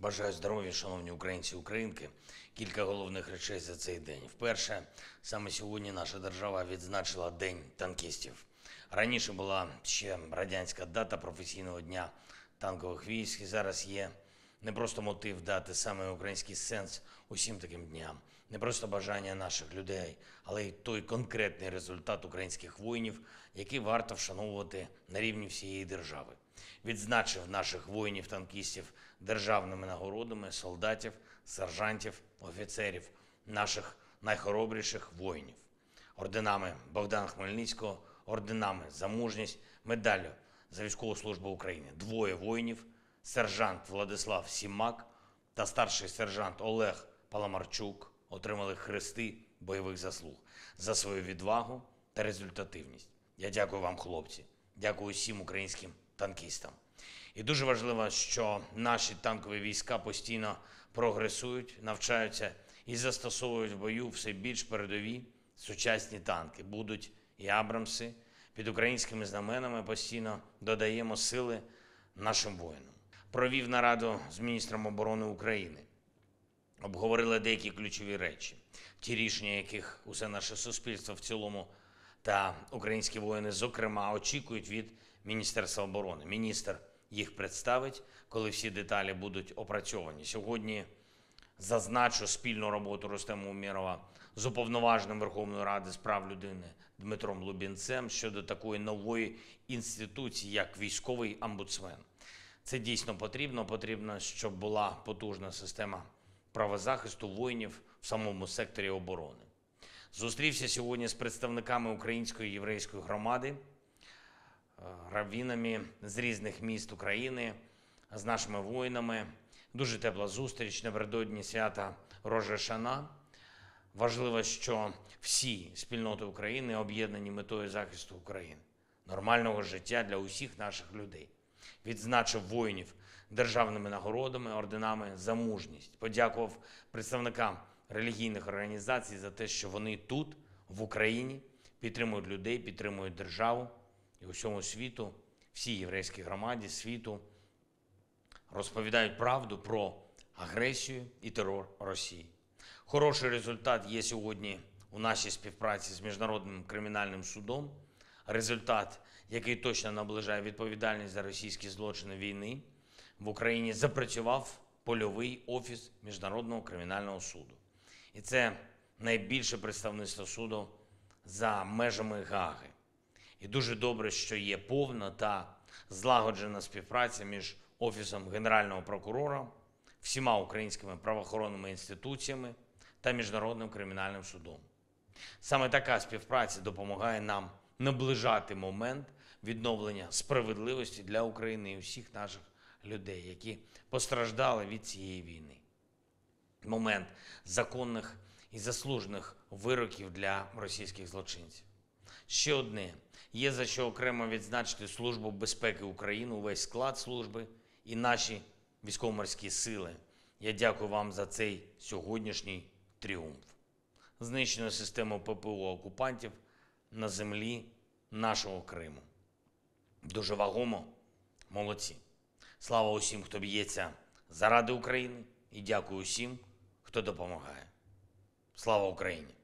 Бажаю здоров'я, шановні українці і українки. Кілька головних речей за цей день. Вперше, саме сьогодні наша держава відзначила День танкістів. Раніше була ще радянська дата професійного дня танкових військ, і зараз є не просто мотив дати саме український сенс усім таким дням, не просто бажання наших людей, але й той конкретний результат українських воїнів, який варто вшановувати на рівні всієї держави. Відзначив наших воїнів-танкістів державними нагородами, солдатів, сержантів, офіцерів, наших найхоробріших воїнів, орденами Богдана Хмельницького, орденами за мужність, медаллю за військову службу України. Двоє воїнів, сержант Владислав Сімак та старший сержант Олег Паламарчук отримали хрести бойових заслуг за свою відвагу та результативність. Я дякую вам, хлопці. Дякую всім українським танкістам. І дуже важливо, що наші танкові війська постійно прогресують, навчаються і застосовують в бою все більш передові сучасні танки. Будуть і Абрамси. Під українськими знаменами постійно додаємо сили нашим воїнам. Провів нараду з міністром оборони України. Обговорили деякі ключові речі, ті рішення, яких усе наше суспільство в цілому та українські воїни, зокрема, очікують від Міністерства оборони. Міністр їх представить, коли всі деталі будуть опрацьовані. Сьогодні зазначу спільну роботу Рустема Умєрова з уповноваженим Верховної Ради з прав людини Дмитром Лубінцем щодо такої нової інституції, як військовий омбудсмен. Це дійсно потрібно. Потрібно, щоб була потужна система правозахисту воїнів в самому секторі оборони. Зустрівся сьогодні з представниками української єврейської громади, е, раввінами з різних міст України, з нашими воїнами. Дуже тепла зустріч напередодні свята Рожа Шана. Важливо, що всі спільноти України об'єднані метою захисту України, нормального життя для усіх наших людей. Відзначив воїнів державними нагородами, орденами за мужність. Подякував представникам релігійних організацій за те, що вони тут, в Україні, підтримують людей, підтримують державу і усьому світу, всій єврейській громаді світу розповідають правду про агресію і терор Росії. Хороший результат є сьогодні у нашій співпраці з Міжнародним кримінальним судом. Результат, який точно наближає відповідальність за російські злочини війни, в Україні запрацював польовий офіс Міжнародного кримінального суду. І це найбільше представництво суду за межами Гаги. І дуже добре, що є повна та злагоджена співпраця між Офісом Генерального прокурора, всіма українськими правоохоронними інституціями та Міжнародним кримінальним судом. Саме така співпраця допомагає нам наближати момент відновлення справедливості для України і усіх наших людей, які постраждали від цієї війни. Момент законних і заслужених вироків для російських злочинців. Ще одне є за що окремо відзначити Службу безпеки України, увесь склад служби і наші військово-морські сили. Я дякую вам за цей сьогоднішній тріумф. Знищено систему ППО окупантів на землі нашого Криму. Дуже вагомо, молодці. Слава усім, хто б'ється заради України, і дякую усім, хто допомагає. Слава Україні!